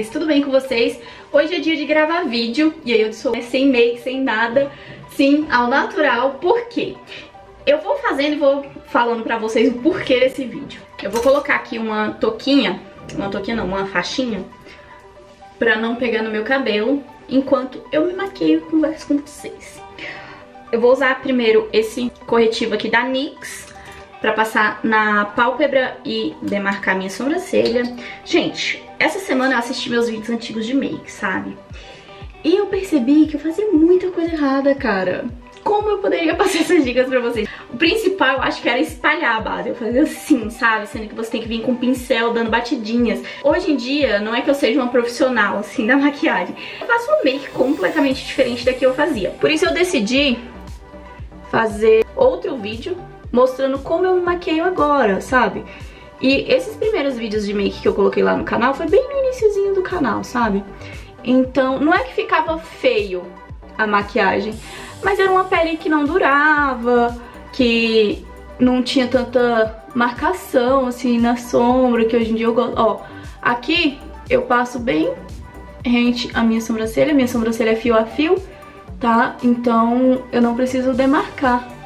amores, tudo bem com vocês? Hoje é dia de gravar vídeo e aí eu sou sem make, sem nada, sim, ao natural, por quê? Eu vou fazendo e vou falando pra vocês o porquê desse vídeo. Eu vou colocar aqui uma touquinha, uma touquinha não, uma faixinha, pra não pegar no meu cabelo, enquanto eu me maqueio e converso com vocês. Eu vou usar primeiro esse corretivo aqui da NYX, pra passar na pálpebra e demarcar minha sobrancelha. Gente, essa semana eu assisti meus vídeos antigos de make, sabe? E eu percebi que eu fazia muita coisa errada, cara. Como eu poderia passar essas dicas pra vocês? O principal eu acho que era espalhar a base. Eu fazia assim, sabe? Sendo que você tem que vir com um pincel dando batidinhas. Hoje em dia, não é que eu seja uma profissional, assim, da maquiagem. Eu faço um make completamente diferente da que eu fazia. Por isso eu decidi fazer outro vídeo mostrando como eu me maqueio agora, sabe? E esses primeiros vídeos de make que eu coloquei lá no canal foi bem no iníciozinho do canal, sabe? Então, não é que ficava feio a maquiagem, mas era uma pele que não durava, que não tinha tanta marcação, assim, na sombra, que hoje em dia eu gosto. Ó, aqui eu passo bem rente a minha sobrancelha, minha sobrancelha é fio a fio, tá? Então eu não preciso demarcar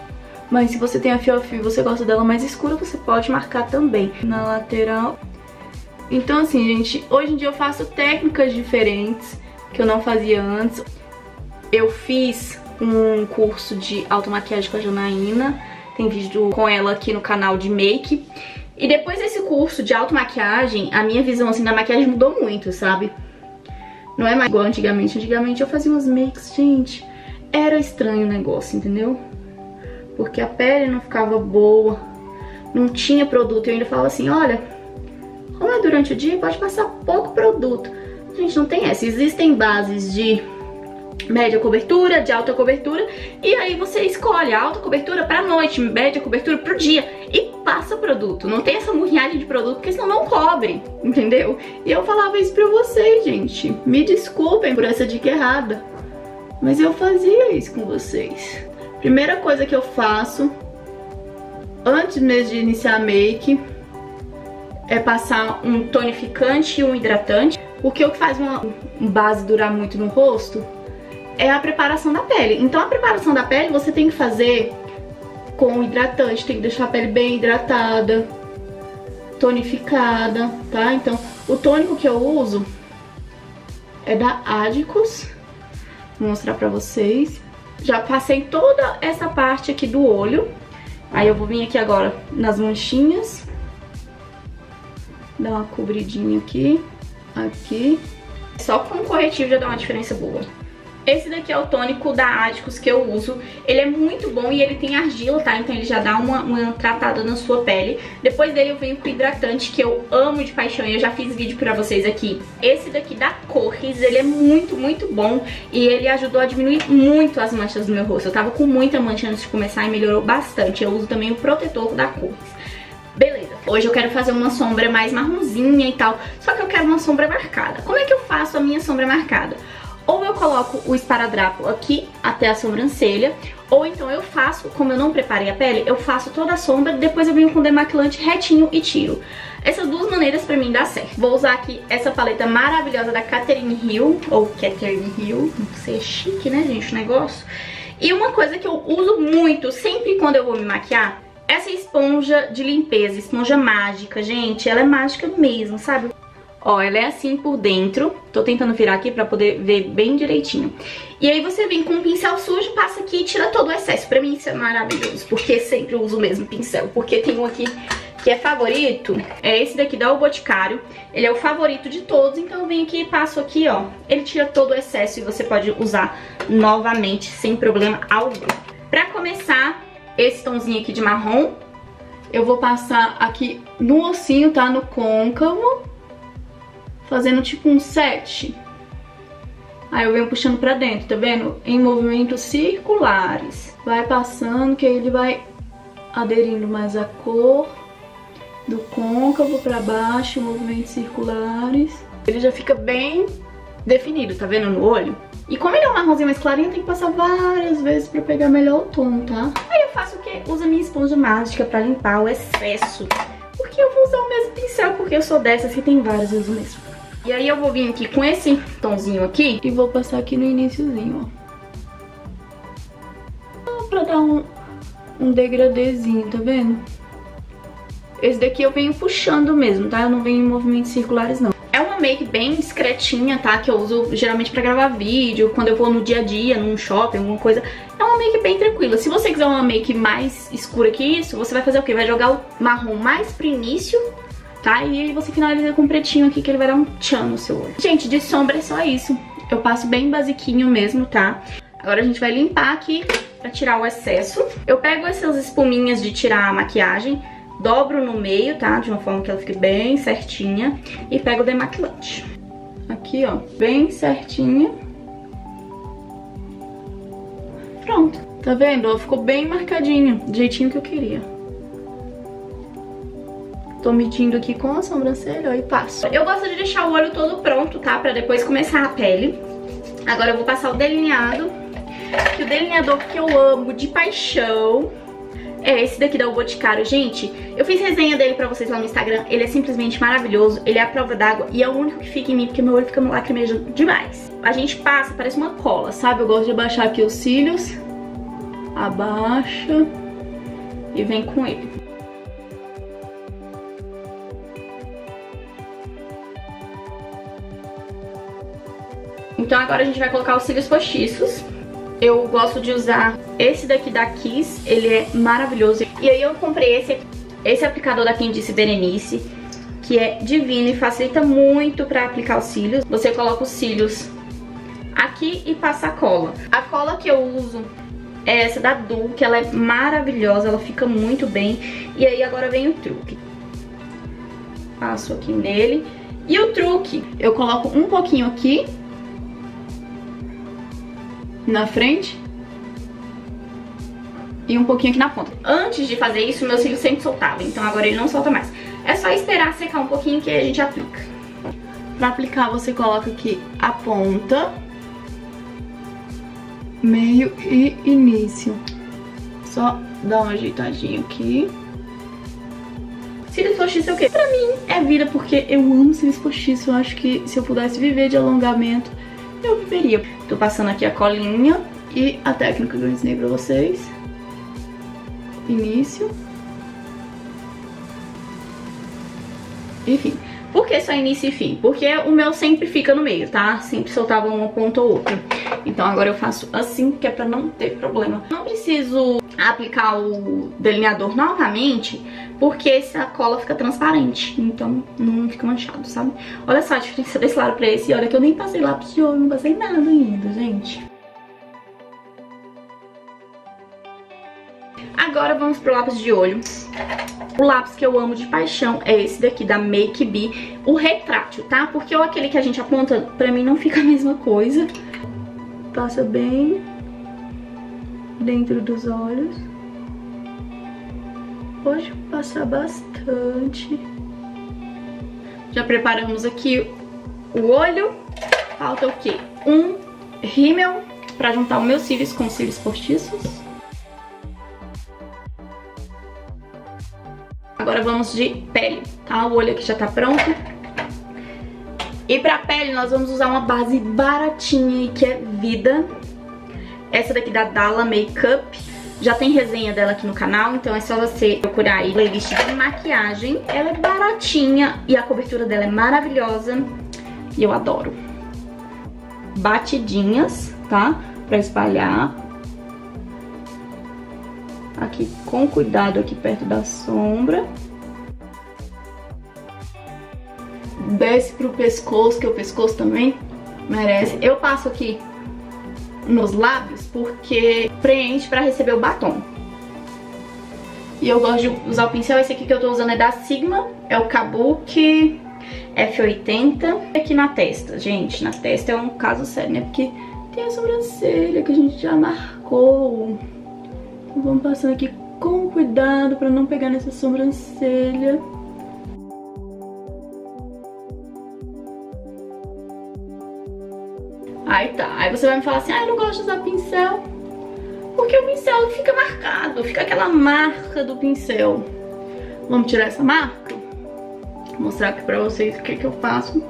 mas se você tem a fio a fio e você gosta dela mais escura, você pode marcar também na lateral. Então assim, gente, hoje em dia eu faço técnicas diferentes que eu não fazia antes. Eu fiz um curso de automaquiagem com a Janaína, tem vídeo com ela aqui no canal de make. E depois desse curso de automaquiagem, a minha visão assim da maquiagem mudou muito, sabe? Não é mais igual antigamente. Antigamente eu fazia umas makes, gente, era estranho o negócio, entendeu? Porque a pele não ficava boa, não tinha produto. Eu ainda falava assim, olha, como é durante o dia, pode passar pouco produto. Gente, não tem essa. Existem bases de média cobertura, de alta cobertura, e aí você escolhe a alta cobertura pra noite, média cobertura pro dia, e passa produto. Não tem essa murriagem de produto, porque senão não cobre, entendeu? E eu falava isso pra vocês, gente. Me desculpem por essa dica errada, mas eu fazia isso com vocês. Primeira coisa que eu faço antes mesmo de iniciar a make é passar um tonificante e um hidratante. O que faz uma base durar muito no rosto é a preparação da pele. Então a preparação da pele você tem que fazer com hidratante, tem que deixar a pele bem hidratada, tonificada, tá? Então o tônico que eu uso é da Adicus, vou mostrar pra vocês. Já passei toda essa parte aqui do olho. Aí eu vou vir aqui agora nas manchinhas. Dar uma cobridinha aqui, aqui. Só com o corretivo já dá uma diferença boa. Esse daqui é o tônico da Adicus que eu uso. Ele é muito bom e ele tem argila, tá? Então ele já dá uma, uma tratada na sua pele. Depois dele eu venho com o hidratante, que eu amo de paixão e eu já fiz vídeo pra vocês aqui. Esse daqui da Corres, ele é muito, muito bom e ele ajudou a diminuir muito as manchas do meu rosto. Eu tava com muita mancha antes de começar e melhorou bastante. Eu uso também o protetor da Corres. Beleza, hoje eu quero fazer uma sombra mais marronzinha e tal, só que eu quero uma sombra marcada. Como é que eu faço a minha sombra marcada? Ou eu coloco o esparadrapo aqui até a sobrancelha, ou então eu faço, como eu não preparei a pele, eu faço toda a sombra, depois eu venho com o demaquilante retinho e tiro. Essas duas maneiras pra mim dá certo. Vou usar aqui essa paleta maravilhosa da Catherine Hill, ou Catherine Hill, não sei, é chique, né, gente, o negócio. E uma coisa que eu uso muito, sempre quando eu vou me maquiar, essa esponja de limpeza, esponja mágica, gente, ela é mágica mesmo, sabe? Ó, ela é assim por dentro. Tô tentando virar aqui pra poder ver bem direitinho. E aí você vem com um pincel sujo, passa aqui e tira todo o excesso. Pra mim isso é maravilhoso, porque sempre uso o mesmo pincel. Porque tem um aqui que é favorito, é esse daqui da O Boticário. Ele é o favorito de todos, então eu venho aqui e passo aqui, ó. Ele tira todo o excesso e você pode usar novamente sem problema algum. Pra começar, esse tomzinho aqui de marrom, eu vou passar aqui no ossinho, tá? No côncavo fazendo tipo um set. Aí eu venho puxando pra dentro, tá vendo? Em movimentos circulares. Vai passando que ele vai aderindo mais a cor do côncavo pra baixo, movimentos circulares. Ele já fica bem definido, tá vendo? No olho. E como ele é um marronzinho mais clarinho, tem que passar várias vezes pra pegar melhor o tom, tá? Aí eu faço o quê? Uso a minha esponja mágica pra limpar o excesso. Porque eu vou usar o mesmo pincel, porque eu sou dessas que tem vários, eu uso mesmo. E aí eu vou vir aqui com esse tomzinho aqui e vou passar aqui no iníciozinho, ó. Pra dar um, um degradêzinho, tá vendo? Esse daqui eu venho puxando mesmo, tá? Eu não venho em movimentos circulares, não. É uma make bem discretinha, tá? Que eu uso geralmente pra gravar vídeo, quando eu vou no dia a dia, num shopping, alguma coisa. É uma make bem tranquila. Se você quiser uma make mais escura que isso, você vai fazer o quê? Vai jogar o marrom mais pro início, tá? E você finaliza com o pretinho aqui, que ele vai dar um tchan no seu olho. Gente, de sombra é só isso. Eu passo bem basiquinho mesmo, tá? Agora a gente vai limpar aqui pra tirar o excesso. Eu pego essas espuminhas de tirar a maquiagem dobro no meio, tá? De uma forma que ela fique bem certinha. E pego o demaquilante. Aqui, ó, bem certinha. Pronto. Tá vendo? Ficou bem marcadinho, do jeitinho que eu queria. Tô medindo aqui com a sobrancelha e passo. Eu gosto de deixar o olho todo pronto, tá? Pra depois começar a pele. Agora eu vou passar o delineado. Que o delineador que eu amo de paixão é esse daqui da Boticário. Gente, eu fiz resenha dele pra vocês lá no Instagram. Ele é simplesmente maravilhoso. Ele é a prova d'água e é o único que fica em mim, porque meu olho fica lacrimejando demais. A gente passa, parece uma cola, sabe? Eu gosto de abaixar aqui os cílios. Abaixa. E vem com ele. Então agora a gente vai colocar os cílios postiços. Eu gosto de usar esse daqui da Kiss, ele é maravilhoso. E aí eu comprei esse, esse aplicador da Disse Berenice, que é divino e facilita muito pra aplicar os cílios. Você coloca os cílios aqui e passa a cola. A cola que eu uso é essa da Du, que ela é maravilhosa, ela fica muito bem. E aí agora vem o truque. Passo aqui nele. E o truque, eu coloco um pouquinho aqui na frente e um pouquinho aqui na ponta. Antes de fazer isso, meu cílio sempre soltava, então agora ele não solta mais. É só esperar secar um pouquinho que a gente aplica. Pra aplicar, você coloca aqui a ponta, meio e início. Só dá uma ajeitadinha aqui. Cílios postiços é o quê? Pra mim é vida, porque eu amo cílios postiços. Eu acho que se eu pudesse viver de alongamento, eu viveria. Tô passando aqui a colinha e a técnica que eu ensinei pra vocês. Início. Enfim, por que só início e fim? Porque o meu sempre fica no meio, tá? Sempre soltava uma ponta ou outra. Então agora eu faço assim, que é pra não ter problema. Não preciso aplicar o delineador novamente, porque essa cola fica transparente. Então não fica manchado, sabe? Olha só a diferença desse lado pra esse. Olha que eu nem passei lápis de olho, não passei nada ainda, gente. Agora vamos pro lápis de olho. O lápis que eu amo de paixão é esse daqui da Make Be, o retrátil, tá? Porque o aquele que a gente aponta, pra mim não fica a mesma coisa. Passa bem dentro dos olhos. Pode passar bastante. Já preparamos aqui o olho. Falta o quê? Um rímel pra juntar os meus cílios com os cílios postiços. Agora vamos de pele, tá? O olho aqui já tá pronto. E pra pele nós vamos usar uma base baratinha que é Vida. Essa daqui da Dalla Makeup. Já tem resenha dela aqui no canal, então é só você procurar aí playlist de maquiagem. Ela é baratinha e a cobertura dela é maravilhosa e eu adoro. Batidinhas, tá? Pra espalhar aqui com cuidado aqui perto da sombra. Desce pro pescoço, que o pescoço também merece. Eu passo aqui nos lábios porque preenche pra receber o batom. E eu gosto de usar o pincel, esse aqui que eu tô usando é da Sigma, é o Kabuki F80. Aqui na testa, gente, na testa é um caso sério, né? Porque tem a sobrancelha que a gente já marcou. Vamos passando aqui com cuidado pra não pegar nessa sobrancelha. Aí tá, aí você vai me falar assim, ah, eu não gosto de usar pincel. Porque o pincel fica marcado, fica aquela marca do pincel. Vamos tirar essa marca? Vou mostrar aqui pra vocês o que, que eu faço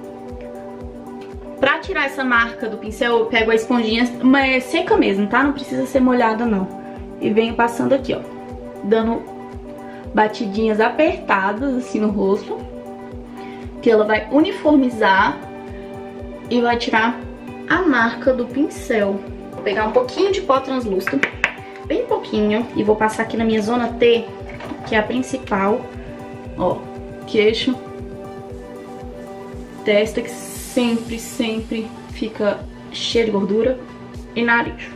Pra tirar essa marca do pincel, eu pego a esponjinha, mas é seca mesmo, tá? Não precisa ser molhada, não. E venho passando aqui, ó. Dando batidinhas apertadas, assim, no rosto. Que ela vai uniformizar e vai tirar a marca do pincel. Vou pegar um pouquinho de pó translúcido, bem pouquinho, e vou passar aqui na minha zona T, que é a principal. Ó, queixo, testa, que sempre, sempre fica cheio de gordura, e nariz.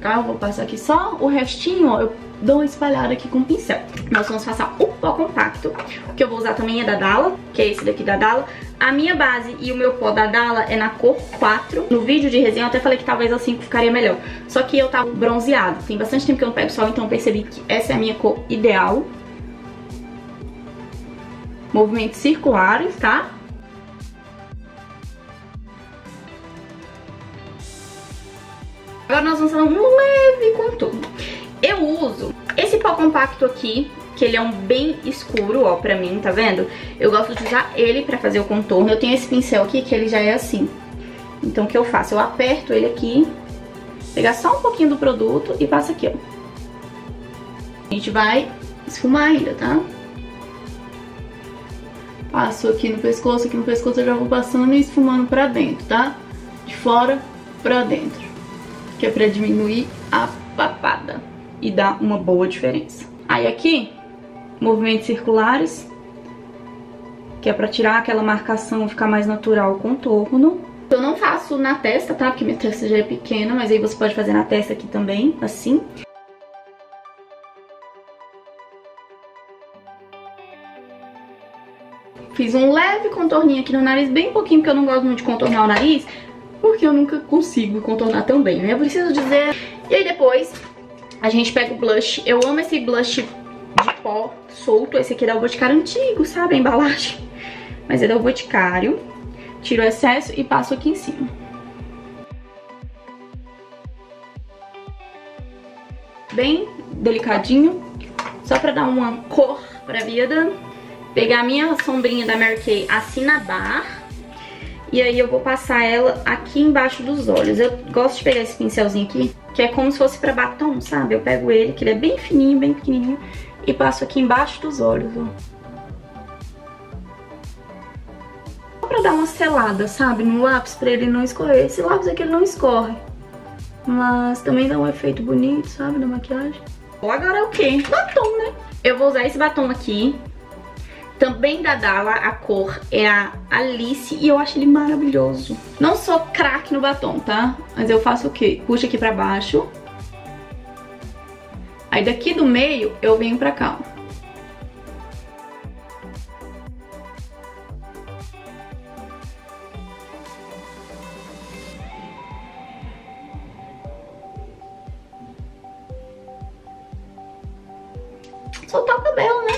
Tá? Eu vou passar aqui só o restinho, ó, eu dou uma espalhada aqui com o pincel. Nós vamos passar o pó compacto, que eu vou usar também é da Dalla, que é esse daqui da Dalla. A minha base e o meu pó da Dalla é na cor 4. No vídeo de resenha eu até falei que talvez a 5 ficaria melhor. Só que eu tava bronzeado. Tem bastante tempo que eu não pego sol, então eu percebi que essa é a minha cor ideal. Movimentos circulares, tá? Agora nós vamos fazer um leve contorno. Eu uso esse pó compacto aqui, que ele é um bem escuro, ó, pra mim, tá vendo? Eu gosto de usar ele pra fazer o contorno. Eu tenho esse pincel aqui, que ele já é assim. Então o que eu faço? Eu aperto ele aqui, pegar só um pouquinho do produto e passo aqui, ó. A gente vai esfumar ainda, tá? Passo aqui no pescoço, aqui no pescoço eu já vou passando e esfumando pra dentro, tá? De fora pra dentro. Que é pra diminuir a papada e dar uma boa diferença. Aí aqui, movimentos circulares, que é pra tirar aquela marcação, ficar mais natural o contorno. Eu não faço na testa, tá? Porque minha testa já é pequena, mas aí você pode fazer na testa aqui também, assim. Fiz um leve contorninho aqui no nariz, bem pouquinho, porque eu não gosto muito de contornar o nariz, porque eu nunca consigo contornar tão bem, né? Eu preciso dizer... E aí depois a gente pega o blush. Eu amo esse blush pó solto. Esse aqui é da Boticário antigo, sabe? A embalagem. Mas é da Boticário. Tiro o excesso e passo aqui em cima. Bem delicadinho. Só pra dar uma cor pra vida. Pegar a minha sombrinha da Mary Kay na barra. E aí eu vou passar ela aqui embaixo dos olhos. Eu gosto de pegar esse pincelzinho aqui, que é como se fosse pra batom, sabe? Eu pego ele, que ele é bem fininho, bem pequenininho, e passo aqui embaixo dos olhos, ó. Só pra dar uma selada, sabe? No lápis, pra ele não escorrer. Esse lápis aqui ele não escorre. Mas também dá um efeito bonito, sabe? Na maquiagem. Bom, agora é o quê? Batom, né? Eu vou usar esse batom aqui, também da Dalla, a cor é a Alice e eu acho ele maravilhoso. Não sou craque no batom, tá? Mas eu faço o quê? Puxo aqui pra baixo. Aí daqui do meio eu venho pra cá, ó. Soltar o cabelo, né?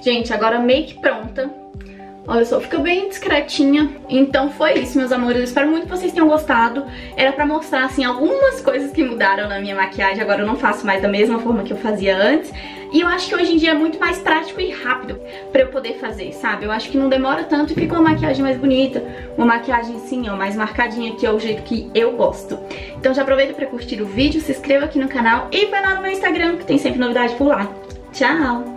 Gente, agora make pronta. Olha só, fica bem discretinha. Então foi isso, meus amores. Eu espero muito que vocês tenham gostado. Era pra mostrar, assim, algumas coisas que mudaram na minha maquiagem. Agora eu não faço mais da mesma forma que eu fazia antes. E eu acho que hoje em dia é muito mais prático e rápido pra eu poder fazer, sabe? Eu acho que não demora tanto e fica uma maquiagem mais bonita. Uma maquiagem, assim, ó, mais marcadinha, que é o jeito que eu gosto. Então já aproveita pra curtir o vídeo, se inscreva aqui no canal e vai lá no meu Instagram, que tem sempre novidade por lá. Tchau!